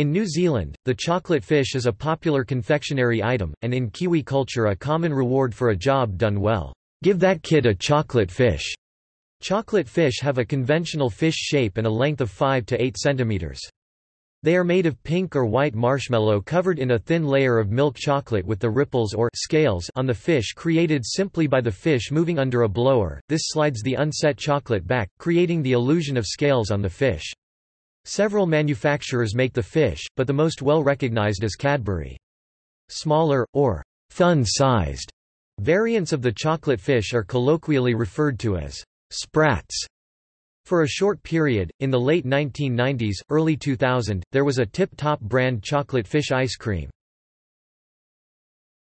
In New Zealand, the chocolate fish is a popular confectionery item, and in Kiwi culture a common reward for a job done well. Give that kid a chocolate fish. Chocolate fish have a conventional fish shape and a length of 5 to 8 centimeters. They are made of pink or white marshmallow covered in a thin layer of milk chocolate with the ripples or scales on the fish created simply by the fish moving under a blower. This slides the unset chocolate back, creating the illusion of scales on the fish. Several manufacturers make the fish, but the most well recognized is Cadbury. Smaller, or fun-sized, variants of the chocolate fish are colloquially referred to as sprats. For a short period, in the late 1990s, early 2000, there was a Tip Top brand chocolate fish ice cream.